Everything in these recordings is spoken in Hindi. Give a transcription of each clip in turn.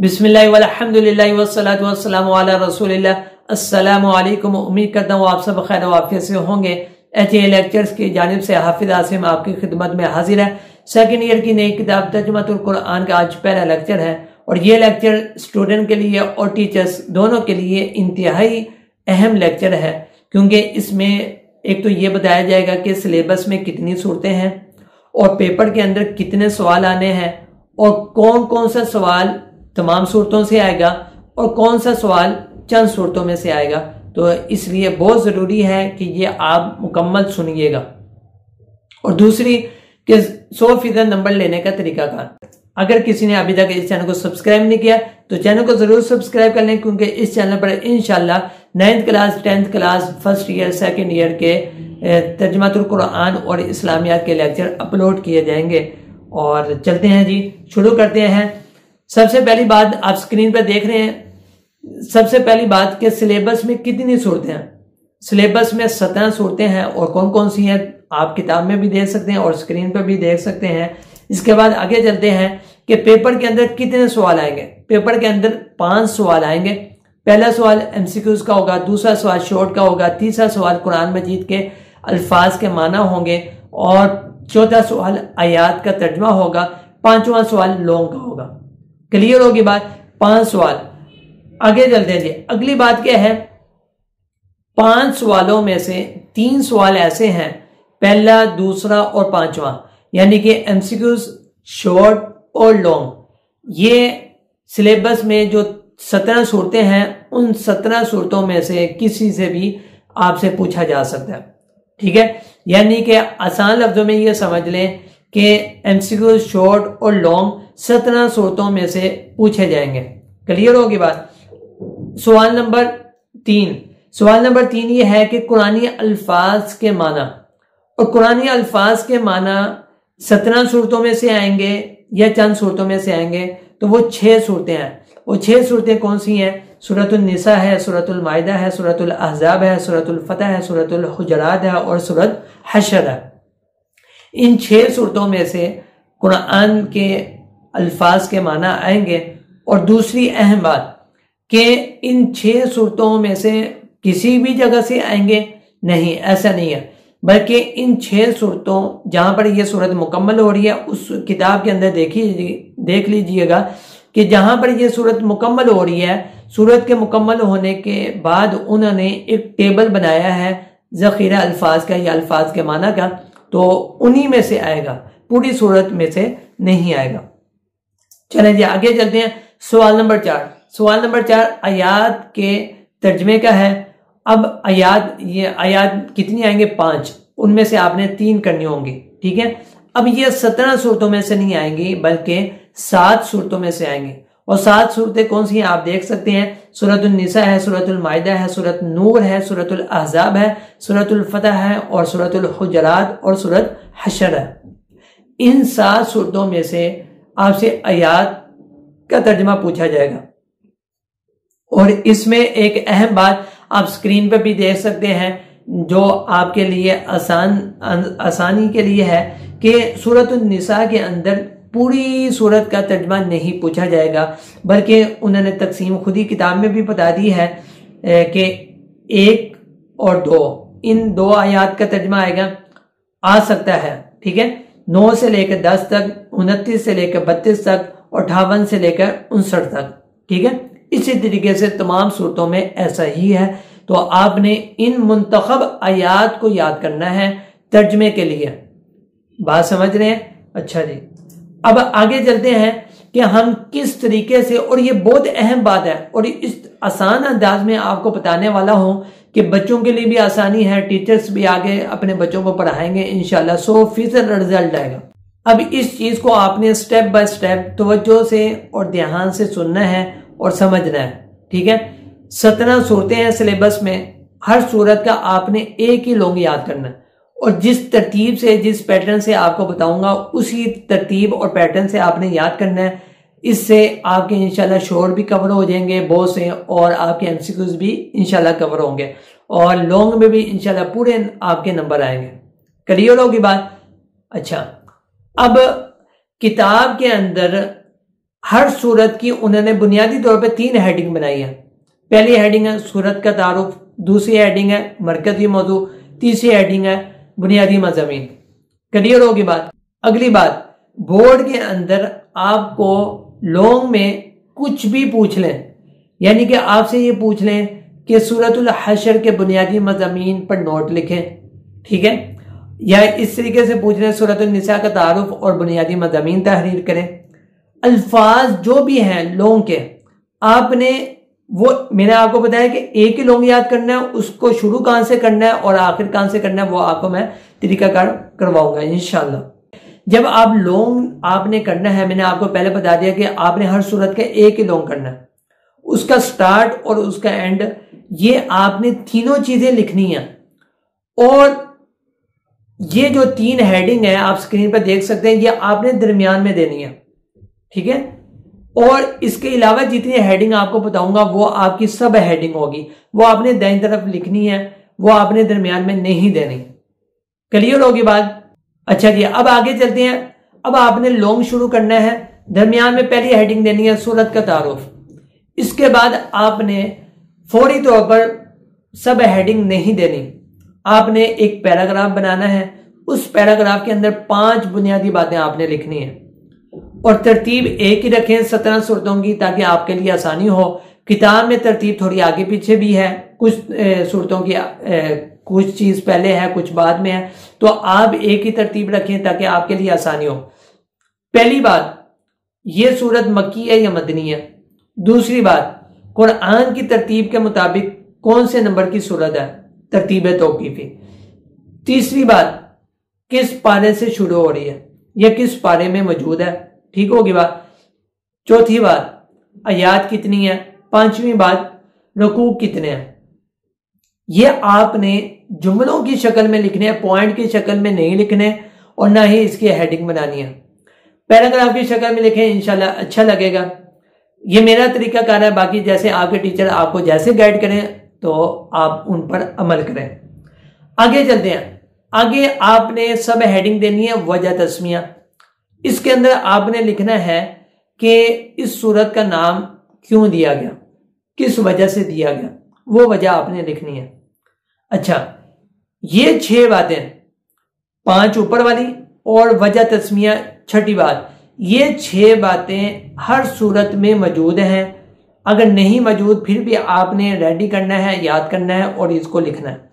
बिस्मिल्लाम उम्मीद करता हूँ आप सब खैर वाफियत से होंगे। एच ए लेक्चर्स की जानब से हाफिज आसिम आपकी खिदमत में हाजिर है। सेकेंड ईयर की नई किताब तर्जमतुल्कुरान का आज पहला लेक्चर है। और ये लेक्चर स्टूडेंट के लिए और टीचर्स दोनों के लिए इंतहाई अहम लेक्चर है। क्योंकि इसमें एक तो ये बताया जाएगा कि सिलेबस में कितनी सूरतें हैं और पेपर के अंदर कितने सवाल आने हैं और कौन कौन सा सवाल तमाम सूरतों से आएगा और कौन सा सवाल चंद सूरतों में से आएगा? तो इसलिए बहुत ज़रूरी है कि ये आप मुकम्मल सुनिएगा। और दूसरी कि सौ फ़ीसद नंबर लेने का तरीका का अगर किसी ने अभी तक इस चैनल को सब्सक्राइब नहीं किया तो चैनल को ज़रूर सब्सक्राइब कर लें, क्योंकि इस चैनल पर इनशाला ninth class, tenth class, first year, second year के तर्जमातुल कुरान और इस्लामियात के लेक्चर अपलोड किए जाएँगे। और चलते हैं जी, शुरू करते हैं। सबसे पहली बात आप स्क्रीन पर देख रहे हैं, सबसे पहली बात कि सिलेबस में कितनी सूरतें हैं? सिलेबस में सत्रह सूरतें हैं और कौन कौन सी हैं, आप किताब में भी देख सकते हैं और स्क्रीन पर भी देख सकते हैं। इसके बाद आगे चलते हैं कि पेपर के अंदर कितने सवाल आएँगे। पेपर के अंदर पाँच सवाल आएँगे। पहला सवाल एमसीक्यूज का होगा, दूसरा सवाल शॉर्ट का होगा, तीसरा सवाल कुरान मजीद के अल्फाज के माना होंगे और चौथा सवाल आयात का तर्जमा होगा, पांचवा सवाल लॉन्ग का होगा। क्लियर होगी बात? पाँच सवाल। आगे चलते हैं जी। अगली बात क्या है? पाँच सवालों में से तीन सवाल ऐसे हैं। पहला, दूसरा और पांचवा। यानी कि एमसीक्यूज शॉर्ट और लॉन्ग ये सिलेबस में जो सत्रह सूरतें हैं, उन सत्रह सूरतों में से किसी से भी आपसे पूछा जा सकता है। ठीक है? यानी कि आसान लफ्जों में ये समझ लें कि एमसीक्यू शॉर्ट और लॉन्ग सत्रह सूरतों में से पूछे जाएँगे। क्लियर होगी बात? सवाल नंबर तीन। सवाल नंबर तीन ये है कि कुरानी अल्फाज के माना, और कुरानी अल्फाज के माना सत्रह सूरतों में से आएँगे या चंद सूरतों में से आएँगे तो वो छह सूरतें हैं। वो छह सूरतें कौन सी हैं? सूरतुल निसा है, सूरतुल मायदा है, सूरतुल अहजाब है, सूरतुल फतह है, सूरतुल हुजरात है और सूरत हशर है। इन छह सूरतों में से कुरान के अल्फाज के माना आएँगे। और दूसरी अहम बात कि इन छह सूरतों में से किसी भी जगह से आएँगे। नहीं, ऐसा नहीं है। बल्कि इन छह सूरतों, जहाँ पर यह सूरत मुकम्मल हो रही है, उस किताब के अंदर देखी, देख लीजिएगा कि जहाँ पर यह सूरत मुकम्मल हो रही है, सूरत के मुकम्मल होने के बाद उन्होंने एक टेबल बनाया है, जखीरा अल्फाज का या अल्फाज के माना का। तो उन्हीं में से आएगा, पूरी सूरत में से नहीं आएगा। चलें जी, आगे चलते हैं, सवाल नंबर चार। सवाल नंबर चार, आयात के तर्जमे का है? अब आयात, ये आयात कितनी आएँगे? पाँच। उनमें से आपने तीन करनी होंगी, ठीक है? अब ये सत्रह सूरतों में से नहीं आएँगी, बल्कि सात सूरतों में से आएँगे। और सात सूरतें कौन सी हैं? आप देख सकते हैं, सूरतुल निसा है, सूरतुल मायदा है, सूरत नूर है, सूरतुल अहजाब है, सूरतुल फतह है और सूरतुल हुजरात और सूरत हशर है। इन सात सूरतों में से आपसे आयात का तर्जमा पूछा जाएगा। और इसमें एक अहम बात आप स्क्रीन पर भी देख सकते हैं, जो आपके लिए आसान आसानी के लिए है कि सूरत निसा के अंदर पूरी सूरत का तर्जमा नहीं पूछा जाएगा, बल्कि उन्होंने तकसीम खुद ही किताब में भी बता दी है कि एक और दो, इन दो आयात का तर्जमा आएगा, आ सकता है, ठीक है? नौ से लेकर दस तक, उनतीस से लेकर बत्तीस तक, अठावन से लेकर उनसठ तक, ठीक है? इसी तरीके से तमाम सूरतों में ऐसा ही है। तो आपने इन मुंतखब आयात को याद करना है, तर्जमे के लिए। बात समझ रहे हैं? अच्छा जी। अब आगे चलते हैं कि हम किस तरीके से, और ये बहुत अहम बात है, और इस आसान अंदाज में आपको बताने वाला हूँ कि बच्चों के लिए भी आसानी है टीचर्स भी आगे अपने बच्चों को पढ़ाएँगे इनशाला सौ फ़ीसद रिज़ल्ट आएगा। अब इस चीज़ को आपने स्टेप बाय स्टेप तवज्जो से और ध्यान से सुनना है और समझना है, ठीक है? सत्रह सूरतें हैं सिलेबस में, हर सूरत का आपने एक ही लोग याद करना है। और जिस तरतीब से, जिस पैटर्न से आपको बताऊँगा, उसी तरतीब और पैटर्न से आपने याद करना है। इससे आपके इंशाल्लाह शोर भी कवर हो जाएँगे, बहुत से और आपके एमसीक्यूज भी इंशाल्लाह कवर होंगे। और लॉन्ग में भी इंशाल्लाह पूरे आपके नंबर आएँगे। क्लियर की बात। अच्छा अब किताब के अंदर हर सूरत की उन्होंने बुनियादी तौर पे तीन हेडिंग बनाई है। पहली हेडिंग है सूरत का तारुफ, दूसरी हेडिंग है मरकजी मौजू, तीसरी हेडिंग है बुनियादी मजामी क्लियर होगी बात। अगली बात, बोर्ड के अंदर आपको लॉन्ग में कुछ भी पूछ लें। यानी कि आपसे ये पूछ लें कि सूरतुल हशर के बुनियादी मजामी पर नोट लिखें, ठीक है? या इस तरीके से पूछ लें सूरतनिसा का तारुफ और बुनियादी मजामी तहरीर करें। अल्फाज जो भी हैं लोगों के, आपने वो मैंने आपको बताया कि एक ही लोग याद करना है, उसको शुरू कहाँ से करना है और आखिर कहाँ से करना है, वो आपको मैं तरीकाकार करवाऊँगा इनशाला जब आप लोग आपने करना है, मैंने आपको पहले बता दिया कि आपने हर सूरत का एक ही लोग करना है। उसका स्टार्ट और उसका एंड ये आपने तीनों चीज़ें लिखनी है। और ये जो तीन हेडिंग है, आप स्क्रीन पर देख सकते हैं, ये आपने दरमियान में देनी है। ठीक है? और इसके अलावा जितनी हेडिंग आपको बताऊँगा, वो आपकी सब हेडिंग होगी। वो आपने दाई तरफ़ लिखनी है, वो आपने दरमियान में नहीं देनी। क्लियर होगी बात? अच्छा जी, अब आगे चलते हैं। अब आपने लॉन्ग शुरू करना है। दरमियान में पहली हेडिंग देनी है, सूरत का तारुफ। इसके बाद आपने फौरी तौर पर सब हेडिंग नहीं देनी। आपने एक पैराग्राफ बनाना है। उस पैराग्राफ के अंदर पाँच बुनियादी बातें आपने लिखनी है। और तरतीब एक ही रखें, सत्रह सूरतों की, ताकि आपके लिए आसानी हो। किताब में तरतीब थोड़ी आगे पीछे भी है। कुछ सूरतों की कुछ चीज़ पहले है, कुछ बाद में है। तो आप एक ही तरतीब रखें, ताकि आपके लिए आसानी हो। पहली बात यह सूरत मक्की है या मदनी है? दूसरी बात, कुरान की तरतीब के मुताबिक कौन से नंबर की सूरत है? तरतीब तोकीफी। तीसरी बात, किस पारे से शुरू हो रही है? या किस पारे में मौजूद है? ठीक होगी बात। चौथी बात, आयात कितनी है? पांचवी बात रकूक कितने हैं? ये आपने जुमलों की शक्ल में लिखने हैं पॉइंट की शक्ल में नहीं लिखने और ना ही इसकी हेडिंग बनानी है। पैराग्राफ की शक्ल में लिखें, इंशाल्लाह अच्छा लगेगा। ये मेरा तरीका कार है, बाकी जैसे आपके टीचर आपको जैसे गाइड करें तो आप उन पर अमल करें। आगे चलते हैं। आगे आपने सब हेडिंग देनी है, वजह तस्मिया। इसके अंदर आपने लिखना है कि इस सूरत का नाम क्यों दिया गया? किस वजह से दिया गया? वो वजह आपने लिखनी है। अच्छा ये छह बातें, पाँच ऊपर वाली और वजह तस्मिया छठी बात, ये छह बातें हर सूरत में मौजूद हैं। अगर नहीं मौजूद, फिर भी आपने रेडी करना है, याद करना है और इसको लिखना है।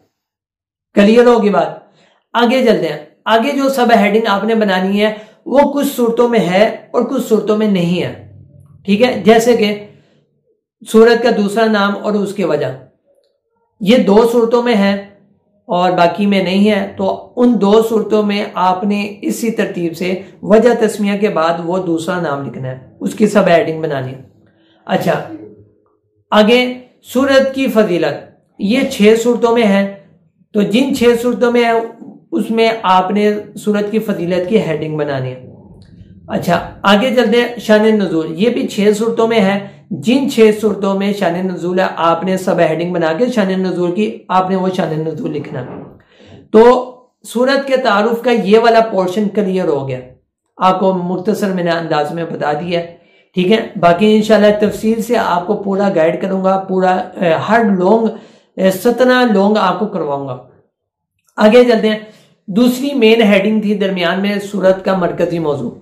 क्लियर होगी बात? आगे चलते हैं। आगे जो सब हेडिंग आपने बनानी है वो कुछ सूरतों में है और कुछ सूरतों में नहीं है। ठीक है? जैसे कि सूरत का दूसरा नाम और उसके वजह। ये दो सूरतों में है और बाकी में नहीं है तो उन दो सूरतों में आपने इसी तरतीब से वजह तस्मिया के बाद वो दूसरा नाम लिखना है। उसकी सब एडिंग बनानी है। अच्छा आगे सूरत की फजीलत। ये छह सूरतों में है तो जिन छह सूरतों में है उसमें आपने सूरत की फजीलत की हेडिंग बनानी है। अच्छा आगे चलते हैं शान नजूल। ये भी छह सूरतों में है। जिन छह सूरतों में शान नजूल है, आपने सब हेडिंग बना के शान नजूल की, आपने वो शान नजूल लिखना। तो सूरत के तारुफ का ये वाला पोर्शन क्लियर हो गया। आपको मुख्तसर मैंने अंदाज में बता दिया ठीक है? बाकी इंशाल्लाह तफसील से आपको पूरा गाइड करूँगा, पूरा हर लोंग सतना लोंग आपको करवाऊँगा। आगे चलते हैं। दूसरी मेन हेडिंग थी दरमियान में सूरत का मरकजी मौजू।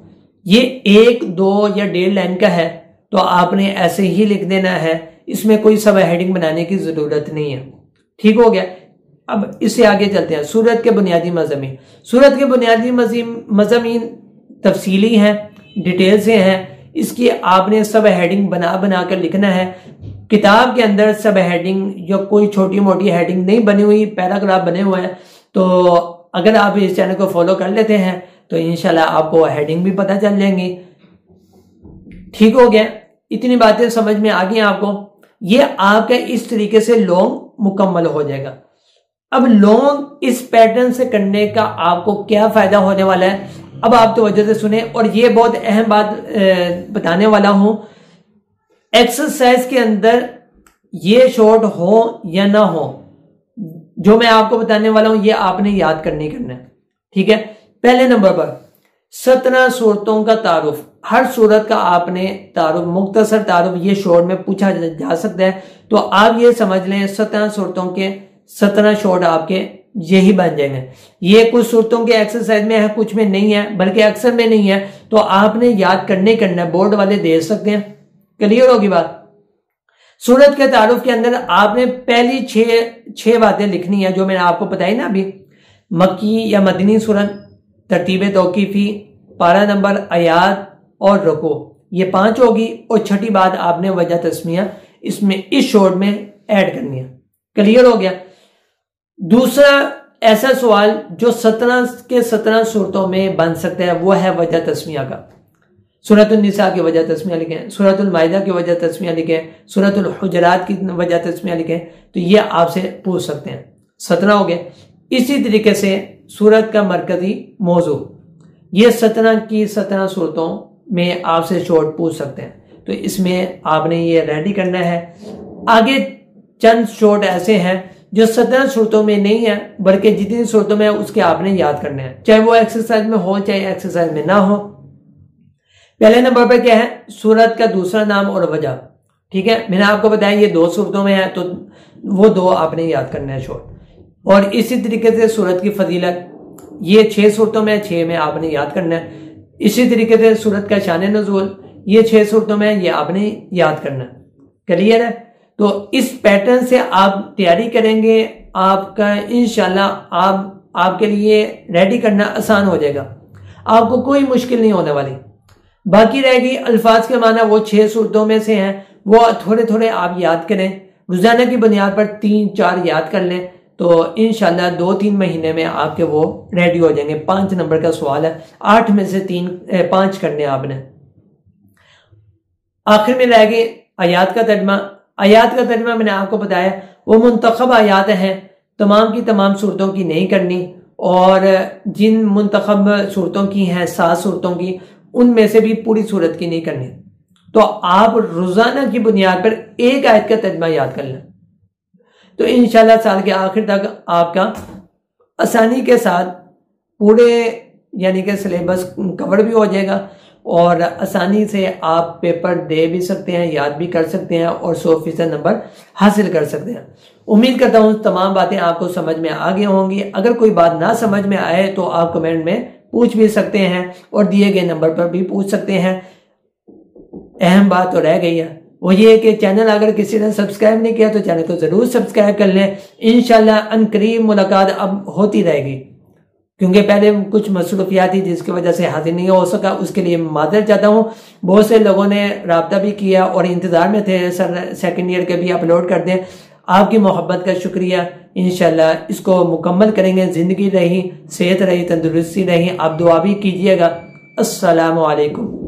ये एक, दो या डेढ़ लाइन का है तो आपने ऐसे ही लिख देना है। इसमें कोई सब हेडिंग बनाने की ज़रूरत नहीं है। ठीक हो गया। अब इससे आगे चलते हैं। सूरत के बुनियादी मजमी सूरत के बुनियादी मजमी तफसीली हैं डिटेल से हैं। इसकी आपने सब हेडिंग बना बना कर लिखना है। किताब के अंदर सब हेडिंग या कोई छोटी मोटी हेडिंग नहीं बनी हुई, पैराग्राफ बने हुए हैं। तो अगर आप इस चैनल को फॉलो कर लेते हैं तो इनशाला आपको हेडिंग भी पता चल जाएँगी। ठीक हो गया। इतनी बातें समझ में आ गई आपको। ये आपका इस तरीके से लॉन्ग मुकम्मल हो जाएगा। अब लॉन्ग इस पैटर्न से करने का आपको क्या फ़ायदा होने वाला है? अब आप तो वजह से सुने और ये बहुत अहम बात बताने वाला हूँ। एक्सरसाइज के अंदर ये शॉर्ट हो या ना हो जो मैं आपको बताने वाला हूँ, ये आपने याद करने करना है। ठीक है? पहले नंबर पर, सत्रह सूरतों का तारुफ। हर सूरत का आपने तारुफ, मुख्तसर तारुफ ये शोर में पूछा जा सकता है। तो आप ये समझ लें, सत्रह सूरतों के, सत्रह शोर आपके यही बन जाएँगे। ये कुछ सूरतों के एक्सरसाइज में है, कुछ में नहीं है, बल्कि अक्सर में नहीं है। तो आपने याद करने करना, बोर्ड वाले दे सकते हैं। क्लियर होगी बात? सूरत के तारुफ के अंदर आपने पहली छह छह बातें लिखनी है जो मैंने आपको बताई ना अभी। मक्की या मदनी सूरत, तरतीब तोकीफी, पारा नंबर, आयात और रको। ये पाँच होगी और छठी बात आपने वजह तस्मिया, इसमें, इस शोर में ऐड करनी है। क्लियर हो गया? दूसरा ऐसा सवाल जो सत्रह के सत्रह सूरतों में बन सकता है, वो है वजह तस्मिया का। सूरतुलनिसा की वजह तस्मिया लिखें सूरतुलमाइदा की वजह तस्मिया लिखें सूरतुलहजरात की वजह तस्मिया लिखें तो ये आपसे पूछ सकते हैं। सत्रह हो गए इसी तरीके से सूरत का मरकजी मौजू। ये सत्रह की सत्रह सूरतों में आपसे शॉर्ट पूछ सकते हैं। तो इसमें आपने ये रेडी करना है। आगे चंद शॉर्ट ऐसे हैं जो सत्रह सूरतों में नहीं है, बल्कि जितनी सूरतों में उसके आपने याद करने हैं। चाहे वो एक्सरसाइज में हो, चाहे एक्सरसाइज में ना हो पहले नंबर पर क्या है? सूरत का दूसरा नाम और वजह। ठीक है? मैंने आपको बताया ये दो सूरतों में है तो वो दो आपने याद करना है शोर और इसी तरीके से सूरत की फजीलत, ये छह सूरतों में छह में आपने याद करना है। इसी तरीके से सूरत का शान नजूल, ये छह सूरतों में ये आपने याद करना है। क्लियर है? तो इस पैटर्न से आप तैयारी करेंगे, आपका इनशाला आप, आपके लिए रेडी करना आसान हो जाएगा। आपको कोई मुश्किल नहीं होने वाली। बाकी रहेगी अल्फाज के माना वो छह सूरतों में से हैं। वो थोड़े थोड़े आप याद करें। रोज़ाना की बुनियाद पर तीन, चार याद कर लें तो इनशाला दो तीन महीने में आपके वो रेडी हो जाएँगे। पाँच नंबर का सवाल है। आठ में से तीन पाँच करने आपने। आखिर में रह गई आयात का तर्जमा। आयात का तर्जमा मैंने आपको बताया, वो मुंतखब आयात हैं। तमाम की तमाम सूरतों की नहीं करनी, और जिन मुंतखब सूरतों की हैं, सात सूरतों की उनमें से भी पूरी सूरत की नहीं करनी। तो आप रोज़ाना की बुनियाद पर एक आयत का तर्जमा याद कर लें। तो इन साल के आखिर तक आपका आसानी के साथ पूरे, यानी कि सिलेबस कवर भी हो जाएगा और आसानी से आप पेपर दे भी सकते हैं, याद भी कर सकते हैं और सौ फ़ीसद नंबर हासिल कर सकते हैं। उम्मीद करता हूँ तमाम बातें आपको समझ में आ गई होंगी। अगर कोई बात ना समझ में आए तो आप कमेंट में पूछ भी सकते हैं और दिए गए नंबर पर भी पूछ सकते हैं। अहम बात तो रह गई है। वो ये कि चैनल अगर किसी ने सब्सक्राइब नहीं किया तो चैनल को ज़रूर सब्सक्राइब कर लें। इनशाला अनकरीब मुलाकात अब होती रहेगी। क्योंकि पहले कुछ मसरूफियात थी जिसकी वजह से हाजिर नहीं हो सका, उसके लिए मादर चाहता हूँ। बहुत से लोगों ने रबता भी किया और इंतज़ार में थे, सर सेकेंड ईयर के भी अपलोड कर दें। आपकी मोहब्बत का शुक्रिया। इनशाला इसको मुकम्मल करेंगे। ज़िंदगी रही सेहत रही तंदुरुस्ती रही आप दुआ भी कीजिएगा। असलकम